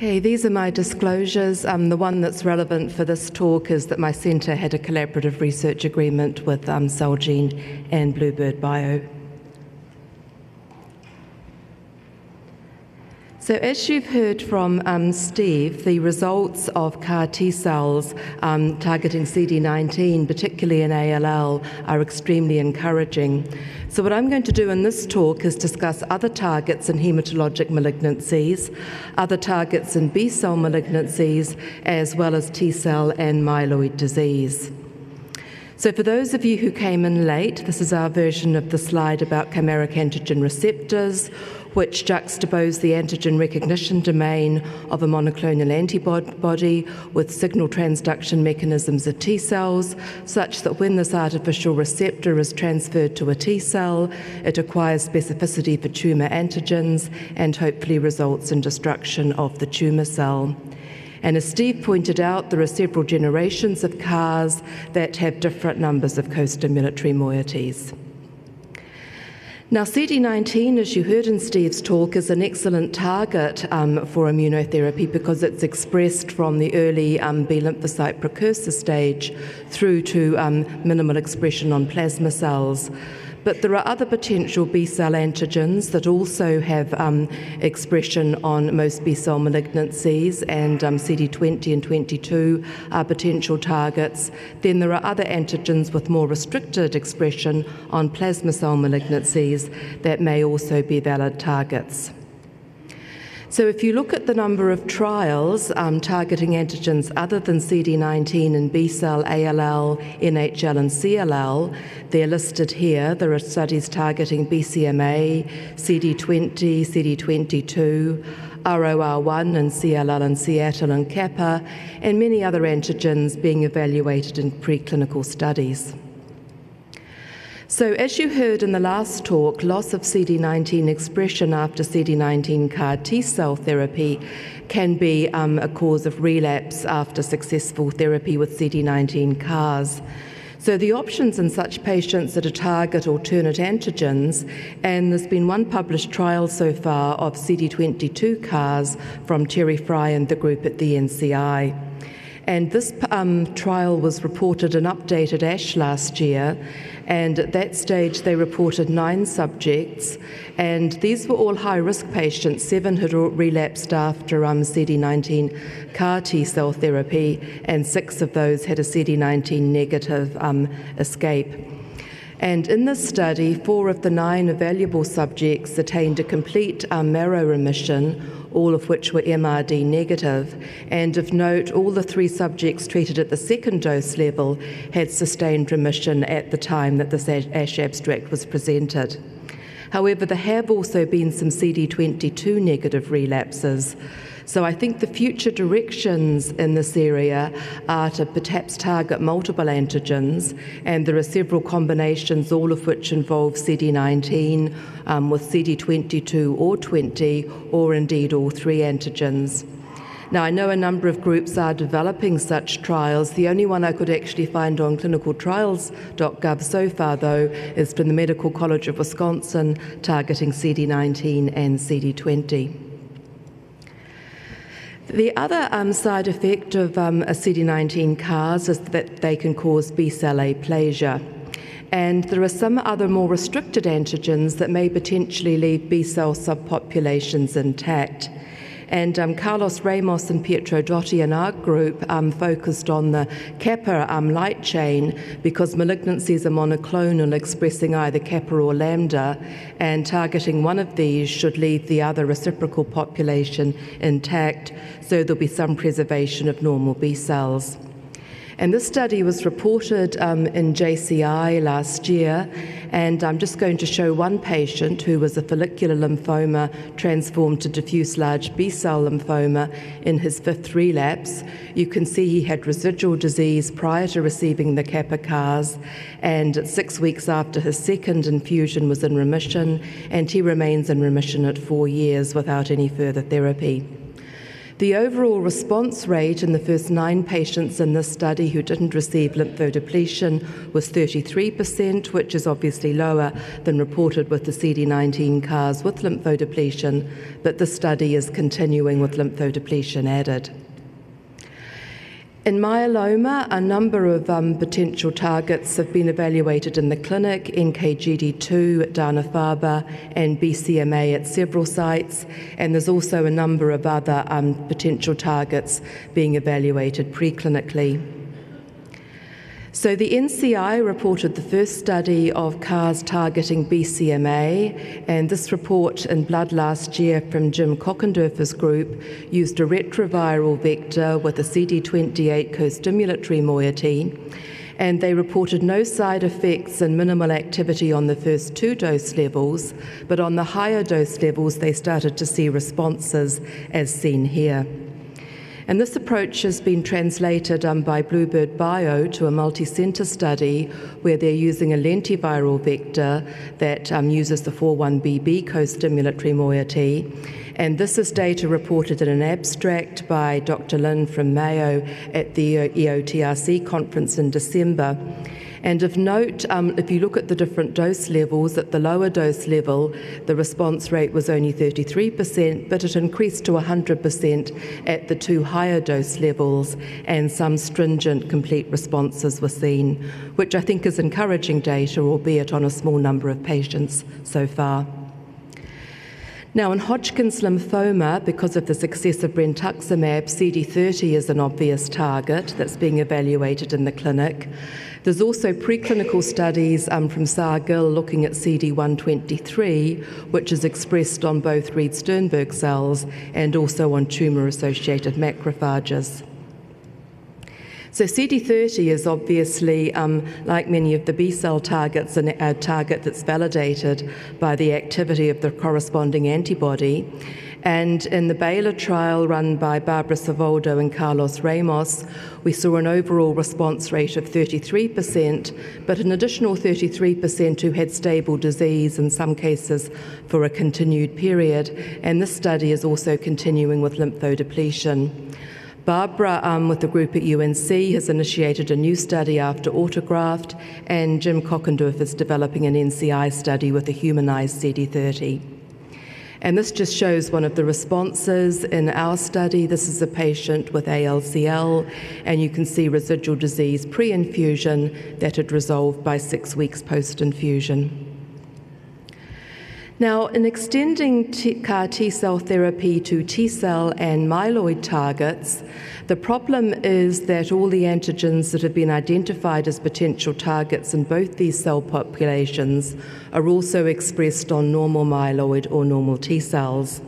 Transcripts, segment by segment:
Okay, these are my disclosures. Um, the one that's relevant for this talk is that my centre had a collaborative research agreement with um, Celgene and Bluebird Bio. So, as you've heard from um, Steve, the results of CAR T cells um, targeting CD19, particularly in ALL, are extremely encouraging. So, what I'm going to do in this talk is discuss other targets in hematologic malignancies, other targets in B cell malignancies, as well as T cell and myeloid disease. So, for those of you who came in late, this is our version of the slide about chimeric antigen receptors which juxtapose the antigen recognition domain of a monoclonal antibody with signal transduction mechanisms of T cells, such that when this artificial receptor is transferred to a T cell, it acquires specificity for tumour antigens and hopefully results in destruction of the tumour cell. And as Steve pointed out, there are several generations of CARs that have different numbers of co-stimulatory moieties. Now, CD19, as you heard in Steve's talk, is an excellent target um, for immunotherapy because it's expressed from the early um, B lymphocyte precursor stage through to um, minimal expression on plasma cells. But there are other potential B cell antigens that also have um, expression on most B cell malignancies, and um, CD20 and 22 are potential targets. Then there are other antigens with more restricted expression on plasma cell malignancies that may also be valid targets. So, if you look at the number of trials um, targeting antigens other than CD19 and B cell, ALL, NHL, and CLL, they're listed here. There are studies targeting BCMA, CD20, CD22. ROR1 and CLL and Seattle and Kappa, and many other antigens being evaluated in preclinical studies. So, as you heard in the last talk, loss of CD19 expression after CD19 CAR T cell therapy can be um, a cause of relapse after successful therapy with CD19 CARs. So, the options in such patients are to target alternate antigens, and there's been one published trial so far of CD22 CARs from Terry Fry and the group at the NCI. And this um, trial was reported and updated ASH last year. And at that stage, they reported nine subjects. And these were all high risk patients. Seven had relapsed after um, CD19 CAR T cell therapy, and six of those had a CD19 negative um, escape. And in this study, four of the nine evaluable subjects attained a complete um, marrow remission all of which were MRD negative. And of note, all the three subjects treated at the second dose level had sustained remission at the time that this ASH abstract was presented. However, there have also been some CD22 negative relapses. So I think the future directions in this area are to perhaps target multiple antigens, and there are several combinations, all of which involve CD19 um, with CD22 or 20, or indeed all three antigens. Now, I know a number of groups are developing such trials. The only one I could actually find on clinicaltrials.gov so far, though, is from the Medical College of Wisconsin targeting CD19 and CD20. The other um, side effect of um, a CD19 CARs is that they can cause B cell aplasia. And there are some other more restricted antigens that may potentially leave B cell subpopulations intact. And um, Carlos Ramos and Pietro Dotti in our group um, focused on the kappa um, light chain because malignancies are monoclonal, expressing either kappa or lambda, and targeting one of these should leave the other reciprocal population intact, so there'll be some preservation of normal B cells. And this study was reported um, in JCI last year. And I'm just going to show one patient who was a follicular lymphoma transformed to diffuse large B cell lymphoma in his fifth relapse. You can see he had residual disease prior to receiving the kappa CARs, and six weeks after his second infusion was in remission, and he remains in remission at four years without any further therapy. The overall response rate in the first nine patients in this study who didn't receive lymphodepletion was 33%, which is obviously lower than reported with the CD19 CARs with lymphodepletion, but the study is continuing with lymphodepletion added. In myeloma, a number of um, potential targets have been evaluated in the clinic NKGD2, Dana-Farber, and BCMA at several sites, and there's also a number of other um, potential targets being evaluated preclinically. So the NCI reported the first study of CARs targeting BCMA, and this report in Blood last year from Jim Cockendorfer's group used a retroviral vector with a CD28 co-stimulatory moiety and they reported no side effects and minimal activity on the first two dose levels, but on the higher dose levels, they started to see responses as seen here. And this approach has been translated um, by Bluebird Bio to a multi center study where they're using a lentiviral vector that um, uses the 41BB co stimulatory moiety. And this is data reported in an abstract by Dr. Lin from Mayo at the EOTRC conference in December. And of note, um, if you look at the different dose levels, at the lower dose level, the response rate was only 33%, but it increased to 100% at the two higher dose levels, and some stringent complete responses were seen, which I think is encouraging data, albeit on a small number of patients so far. Now, in Hodgkin's lymphoma, because of the success of brentuximab, CD30 is an obvious target that's being evaluated in the clinic. There's also preclinical studies um, from Saar Gill looking at CD123, which is expressed on both Reed Sternberg cells and also on tumour associated macrophages. So CD30 is obviously, um, like many of the B cell targets, a target that's validated by the activity of the corresponding antibody. And in the Baylor trial run by Barbara Savoldo and Carlos Ramos, we saw an overall response rate of 33%, but an additional 33% who had stable disease, in some cases for a continued period. And this study is also continuing with lymphodepletion. Barbara, um, with the group at UNC, has initiated a new study after autograft, and Jim Cockendorf is developing an NCI study with a humanized CD30. And this just shows one of the responses in our study. This is a patient with ALCL, and you can see residual disease pre infusion that had resolved by six weeks post infusion. Now, in extending T- CAR T cell therapy to T cell and myeloid targets, the problem is that all the antigens that have been identified as potential targets in both these cell populations are also expressed on normal myeloid or normal T cells.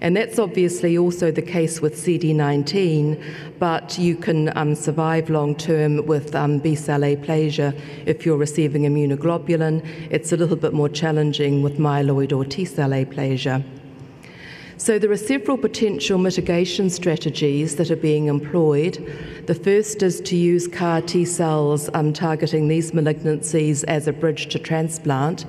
And that's obviously also the case with CD19, but you can um, survive long term with um, B cell aplasia if you're receiving immunoglobulin. It's a little bit more challenging with myeloid or T cell aplasia. So, there are several potential mitigation strategies that are being employed. The first is to use CAR T cells um, targeting these malignancies as a bridge to transplant.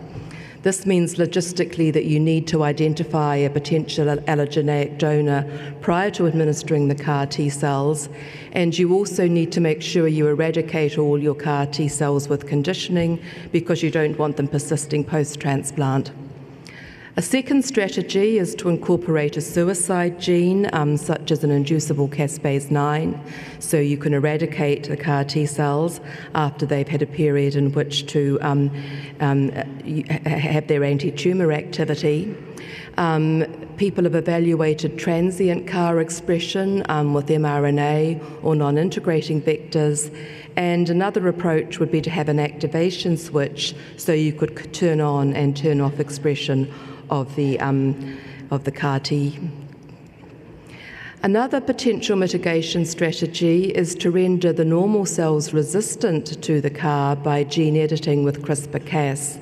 This means logistically that you need to identify a potential allogeneic donor prior to administering the CAR T cells, and you also need to make sure you eradicate all your CAR T cells with conditioning because you don't want them persisting post transplant. A second strategy is to incorporate a suicide gene, um, such as an inducible caspase 9, so you can eradicate the CAR T cells after they've had a period in which to um, um, have their anti tumour activity. Um, people have evaluated transient CAR expression um, with mRNA or non integrating vectors. And another approach would be to have an activation switch so you could turn on and turn off expression of the, um, of the CAR T. Another potential mitigation strategy is to render the normal cells resistant to the CAR by gene editing with CRISPR Cas.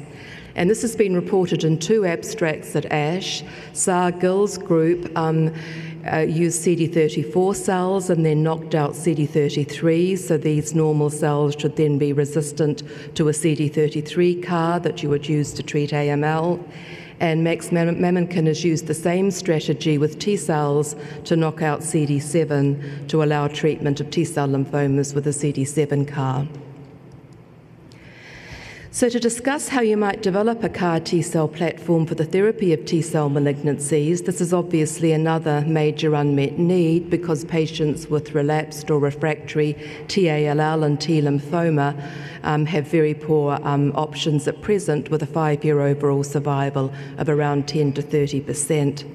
And this has been reported in two abstracts at ASH. Saar Gill's group um, uh, used CD34 cells and then knocked out CD33. So these normal cells should then be resistant to a CD33 CAR that you would use to treat AML. And Max Mammenken has used the same strategy with T cells to knock out CD7 to allow treatment of T cell lymphomas with a CD7 CAR. So, to discuss how you might develop a CAR T cell platform for the therapy of T cell malignancies, this is obviously another major unmet need because patients with relapsed or refractory TALL and T lymphoma um, have very poor um, options at present with a five year overall survival of around 10 to 30 percent.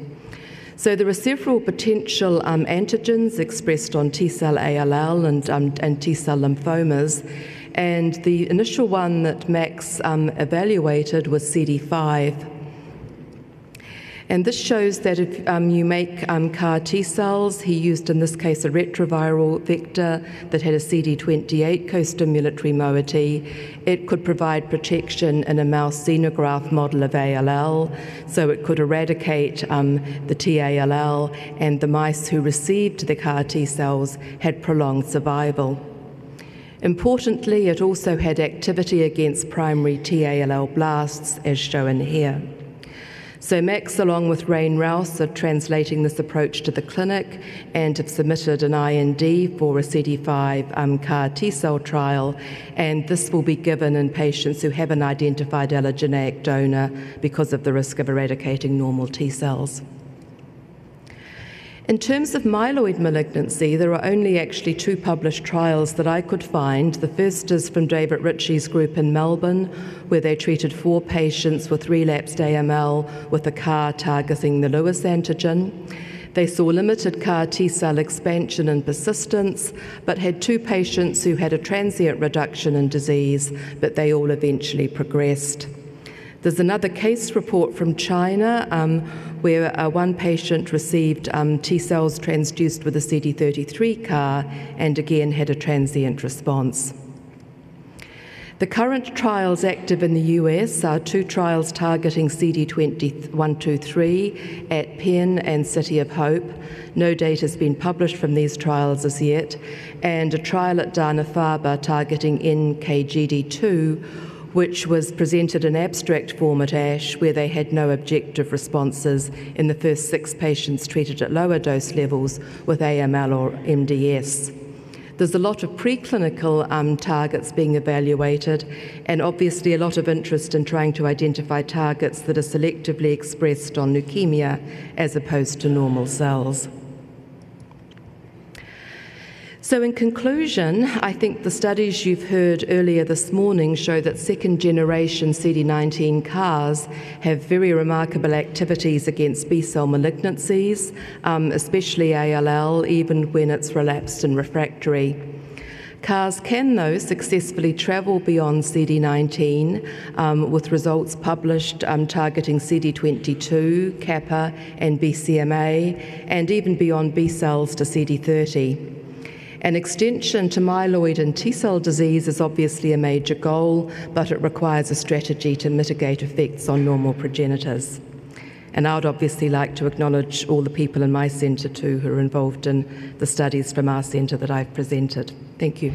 So there are several potential um, antigens expressed on T cell ALL and, um, and T cell lymphomas. And the initial one that Max um, evaluated was CD5. And this shows that if um, you make um, CAR T cells, he used in this case a retroviral vector that had a CD28 co-stimulatory moiety. It could provide protection in a mouse xenograft model of ALL, so it could eradicate um, the TALL, and the mice who received the CAR T cells had prolonged survival. Importantly, it also had activity against primary TALL blasts, as shown here. So Max, along with Rain Rouse, are translating this approach to the clinic and have submitted an IND for a CD5 um, CAR T cell trial, and this will be given in patients who have an identified allogeneic donor because of the risk of eradicating normal T cells. In terms of myeloid malignancy, there are only actually two published trials that I could find. The first is from David Ritchie's group in Melbourne, where they treated four patients with relapsed AML with a CAR targeting the Lewis antigen. They saw limited CAR T cell expansion and persistence, but had two patients who had a transient reduction in disease, but they all eventually progressed. There's another case report from China um, where uh, one patient received um, T cells transduced with a CD33 CAR and again had a transient response. The current trials active in the US are two trials targeting CD123 at Penn and City of Hope. No data has been published from these trials as yet, and a trial at Dana Farber targeting NKGD2 which was presented in abstract form at ASH, where they had no objective responses in the first six patients treated at lower dose levels with AML or MDS. There's a lot of preclinical um, targets being evaluated, and obviously a lot of interest in trying to identify targets that are selectively expressed on leukemia as opposed to normal cells. So, in conclusion, I think the studies you've heard earlier this morning show that second generation CD19 CARs have very remarkable activities against B cell malignancies, um, especially ALL, even when it's relapsed and refractory. CARs can, though, successfully travel beyond CD19 um, with results published um, targeting CD22, kappa, and BCMA, and even beyond B cells to CD30. An extension to myeloid and T cell disease is obviously a major goal, but it requires a strategy to mitigate effects on normal progenitors. And I would obviously like to acknowledge all the people in my centre too who are involved in the studies from our centre that I've presented. Thank you.